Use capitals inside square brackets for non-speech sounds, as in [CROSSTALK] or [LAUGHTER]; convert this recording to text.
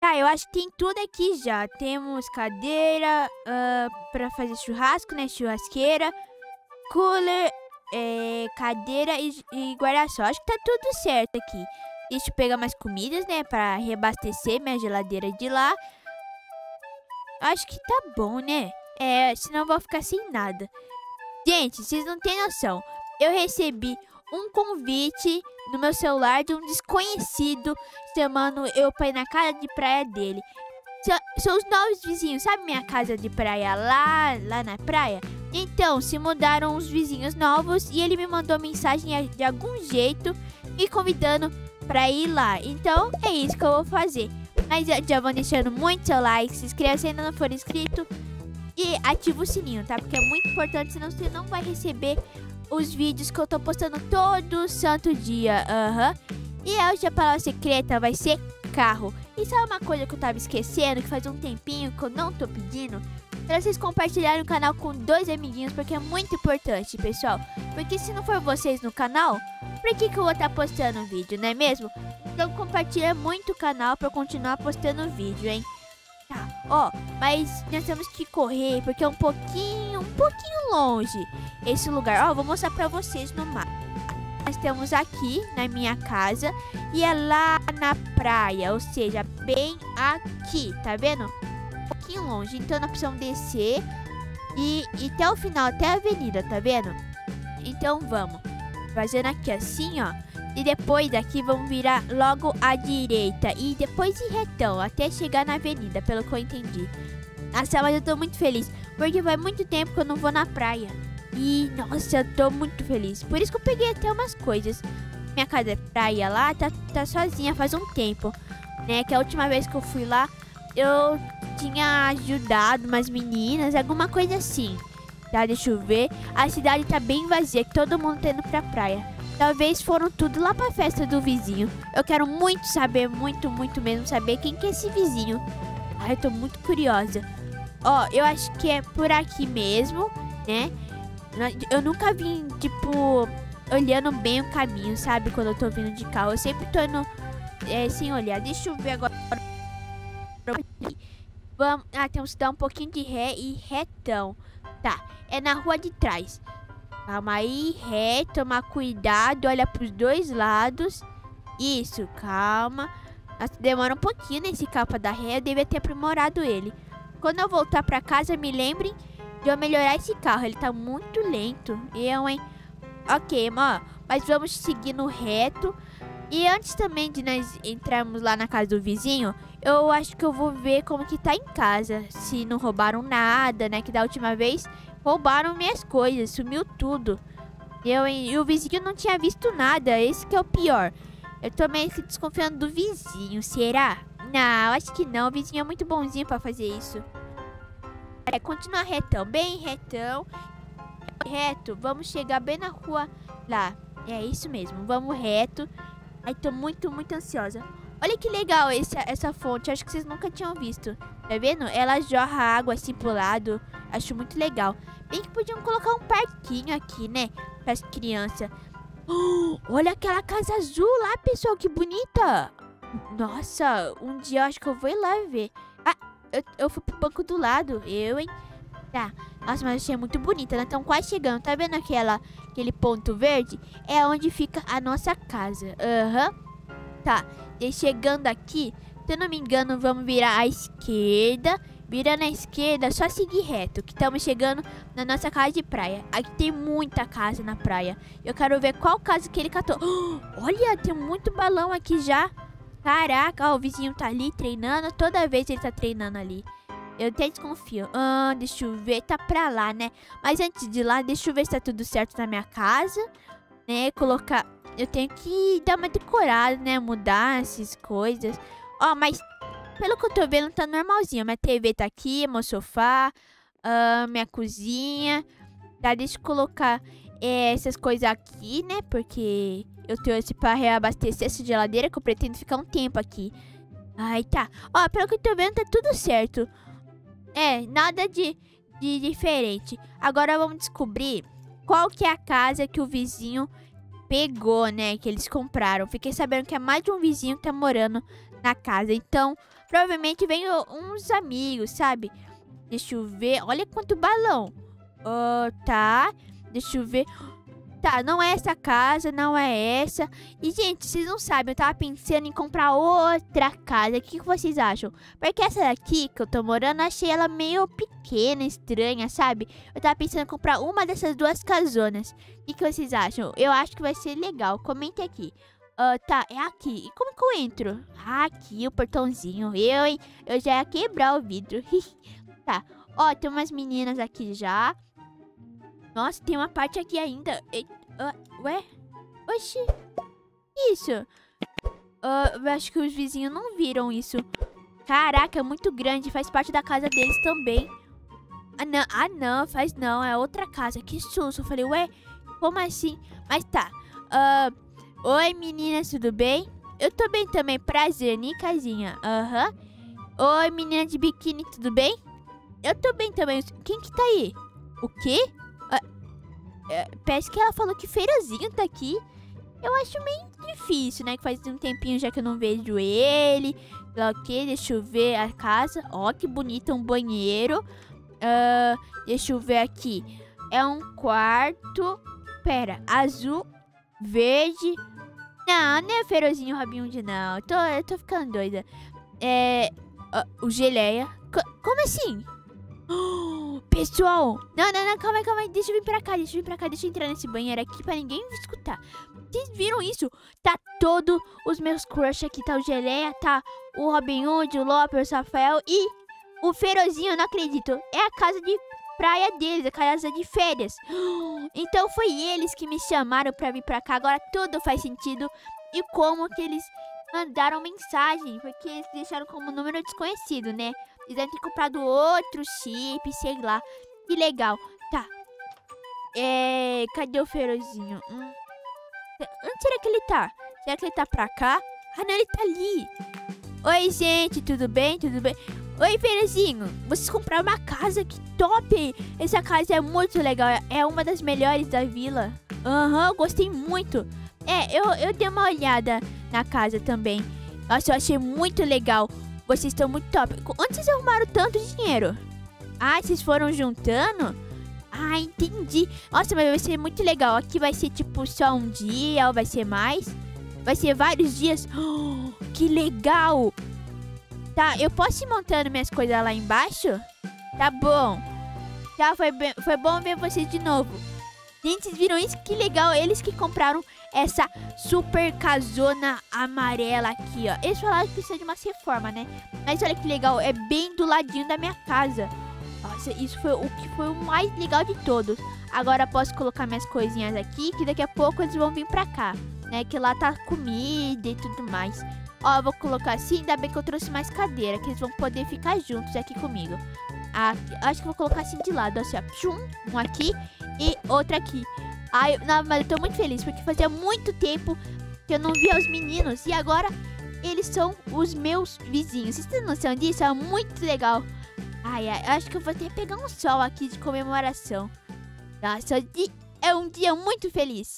Tá, eu acho que tem tudo aqui já. Temos cadeira uh, pra fazer churrasco, né? Churrasqueira, cooler, é, cadeira e, e guarda-sol. Acho que tá tudo certo aqui. Deixa eu pegar mais comidas, né? Pra reabastecer minha geladeira de lá. Acho que tá bom, né? É, senão vou ficar sem nada. Gente, vocês não têm noção. Eu recebi um convite no meu celular de um desconhecido chamando eu pra ir na casa de praia dele. São os novos vizinhos, sabe minha casa de praia lá, lá na praia? Então, se mudaram os vizinhos novos e ele me mandou mensagem de algum jeito me convidando pra ir lá. Então, é isso que eu vou fazer. Mas já vão deixando muito seu like, se inscreva se ainda não for inscrito e ativa o sininho, tá? Porque é muito importante, senão você não vai receber os vídeos que eu tô postando todo santo dia. Aham. Uhum. E hoje a palavra secreta vai ser carro. E sabe uma coisa que eu tava esquecendo, que faz um tempinho que eu não tô pedindo? Pra vocês compartilharem o canal com dois amiguinhos, porque é muito importante, pessoal. Porque se não for vocês no canal, por que, que eu vou estar tá postando vídeo, não é mesmo? Então compartilha muito o canal pra eu continuar postando vídeo, hein? Tá, ó, mas nós temos que correr, porque é um pouquinho, um pouquinho longe esse lugar. Ó, vou mostrar pra vocês no mapa. Nós estamos aqui na minha casa e é lá na praia, ou seja, bem aqui, tá vendo? Um pouquinho longe, então nós precisamos descer e, e até o final, até a avenida, tá vendo? Então vamos, fazendo aqui assim, ó. E depois daqui vamos virar logo à direita e depois ir retão até chegar na avenida, pelo que eu entendi. Nossa, mas eu tô muito feliz, porque faz muito tempo que eu não vou na praia. E, nossa, eu tô muito feliz. Por isso que eu peguei até umas coisas. Minha casa é praia lá, tá, tá sozinha faz um tempo. Né, que a última vez que eu fui lá, eu tinha ajudado umas meninas, alguma coisa assim. Tá, deixa eu ver. A cidade tá bem vazia, todo mundo tá indo pra praia. Talvez foram tudo lá pra festa do vizinho. Eu quero muito saber, muito, muito mesmo saber quem que é esse vizinho. Ai, eu tô muito curiosa. Ó, eu acho que é por aqui mesmo, né? Eu nunca vim, tipo, olhando bem o caminho, sabe? Quando eu tô vindo de carro. Eu sempre tô indo é, sem olhar. Deixa eu ver agora. Vamos. Ah, temos que dar um pouquinho de ré e retão. Tá, é na rua de trás. Calma aí, ré, tomar cuidado, olha pros dois lados. Isso, calma. Demora um pouquinho nesse capa da ré, eu devia ter aprimorado ele. Quando eu voltar pra casa, me lembrem de eu melhorar esse carro. Ele tá muito lento. Eu, hein? Ok, ó. Mas vamos seguir no reto. E antes também de nós entrarmos lá na casa do vizinho, eu acho que eu vou ver como que tá em casa. Se não roubaram nada, né? Que da última vez roubaram minhas coisas, sumiu tudo. Eu, e o vizinho não tinha visto nada, esse que é o pior. Eu tô meio que desconfiando do vizinho, será? Não, acho que não, o vizinho é muito bonzinho pra fazer isso. É, continuar retão, bem retão. Reto, vamos chegar bem na rua lá. É isso mesmo, vamos reto. Ai, tô muito, muito ansiosa. Olha que legal esse, essa fonte, acho que vocês nunca tinham visto. Tá vendo? Ela jorra água assim pro lado. Acho muito legal. Bem que podiam colocar um parquinho aqui, né? Para as crianças. Oh, [GASPS] olha aquela casa azul lá, pessoal, que bonita. Nossa, um dia eu acho que eu vou lá ver. Ah, eu, eu fui pro banco do lado. Eu, hein? Tá. Nossa, mas achei muito bonita, né? Estão quase chegando. Tá vendo aquela, aquele ponto verde? É onde fica a nossa casa. Aham. Uhum. Tá. E chegando aqui, se eu não me engano, vamos virar à esquerda. Virando à esquerda, só seguir reto, que estamos chegando na nossa casa de praia. Aqui tem muita casa na praia. Eu quero ver qual casa que ele catou. Oh, [GASPS] olha, tem muito balão aqui já. Caraca, ó, o vizinho tá ali treinando. Toda vez ele tá treinando ali. Eu até desconfio. Ah, deixa eu ver. Tá pra lá, né? Mas antes de lá, deixa eu ver se tá tudo certo na minha casa. Né? Colocar... Eu tenho que dar uma decorada, né? Mudar essas coisas. Ó, mas pelo que eu tô vendo, tá normalzinho. Minha TV tá aqui, meu sofá, uh, minha cozinha. Tá, deixa eu colocar é, essas coisas aqui, né? Porque eu trouxe pra reabastecer essa geladeira que eu pretendo ficar um tempo aqui. Ai, tá. Ó, pelo que eu tô vendo, tá tudo certo. É, nada de, de diferente. Agora vamos descobrir qual que é a casa que o vizinho pegou, né? Que eles compraram. Fiquei sabendo que é mais de um vizinho que tá morando na casa. Então, Provavelmente vem uns amigos, sabe? Deixa eu ver. Olha quanto balão. Ah, tá. Deixa eu ver. Tá, não é essa casa, não é essa. E, gente, vocês não sabem, eu tava pensando em comprar outra casa. O que, que vocês acham? Porque essa daqui que eu tô morando, achei ela meio pequena, estranha, sabe? Eu tava pensando em comprar uma dessas duas casonas. O que, que vocês acham? Eu acho que vai ser legal. Comentem aqui. Ah, tá, é aqui. E como que eu entro? Ah, aqui, o portãozinho. Eu, hein? Eu já ia quebrar o vidro. [LAUGHS] tá. Ó, tem umas meninas aqui já. Nossa, tem uma parte aqui ainda. Ah, ué? Oxi. Isso. Eu acho que os vizinhos não viram isso. Caraca, é muito grande. Faz parte da casa deles também. Ah, não. Ah, não. Faz não. É outra casa. Que susto. Eu falei, ué? Como assim? Mas tá. Ah, oi, meninas. Tudo bem? Eu tô bem também. Prazer, Nicazinha. Aham. Oi, menina de biquíni. Tudo bem? Eu tô bem também. Quem que tá aí? O quê? É, parece que ela falou que Feirazinho tá aqui. Eu acho meio difícil, né? Que faz um tempinho já que eu não vejo ele. Ok, deixa eu ver a casa. Ó, que bonito, um banheiro. Ah, deixa eu ver aqui. É um quarto. Pera, azul, verde. Não, não é Feirozinho Robinho de não. Tô, eu tô ficando doida. É. ah, o geleia. Co- como assim? [GASPS] Pessoal! Não, não, não, calma aí, calma aí. Deixa eu vir pra cá, deixa eu vir pra cá, deixa eu entrar nesse banheiro aqui pra ninguém escutar. Vocês viram isso? Tá todo os meus crush aqui. Tá o Geleia, tá o Robin Hood, o Lopes, o Rafael e o Ferozinho, eu não acredito. É a casa de praia deles, a casa de férias. [GASPS] Então foi eles que me chamaram pra vir pra cá. Agora tudo faz sentido. E como que eles mandaram mensagem? Porque eles deixaram como número desconhecido, né? Eles devem ter comprado outro chip, sei lá. Que legal. Tá. É. Cadê o Ferozinho? Hum. Onde será que ele tá? Será que ele tá pra cá? Ah, não, ele tá ali. Oi, gente, tudo bem? Tudo bem? Oi, Ferozinho. Vocês compraram uma casa, que top! Essa casa é muito legal. É uma das melhores da vila. Aham, eu gostei muito. É, eu, eu dei uma olhada na casa também. Nossa, eu achei muito legal. Vocês estão muito top. Onde vocês arrumaram tanto dinheiro? Ah, vocês foram juntando? Ah, entendi. Nossa, mas vai ser muito legal. Aqui vai ser tipo só um dia ou vai ser mais? Vai ser vários dias. Oh, [GASPS] que legal! Tá, eu posso ir montando minhas coisas lá embaixo? Tá bom. Tá, foi, bem- foi bom ver vocês de novo. Gente, vocês viram isso? Que legal. Eles que compraram essa super casona amarela aqui, ó. Eles falaram que precisa de uma reforma, né? Mas olha que legal. É bem do ladinho da minha casa. Nossa, isso foi o que foi o mais legal de todos. Agora posso colocar minhas coisinhas aqui, que daqui a pouco eles vão vir pra cá, né? Que lá tá comida e tudo mais. Ó, vou colocar assim, ainda bem que eu trouxe mais cadeira, que eles vão poder ficar juntos aqui comigo. Ah, acho que vou colocar assim de lado, assim, ó. Um aqui e outro aqui. Ai, não, mas eu tô muito feliz, porque fazia muito tempo que eu não via os meninos. E agora eles são os meus vizinhos. Vocês têm noção disso? É muito legal. Ai, ai, acho que eu vou que pegar um sol aqui de comemoração. Nossa, é um dia muito feliz.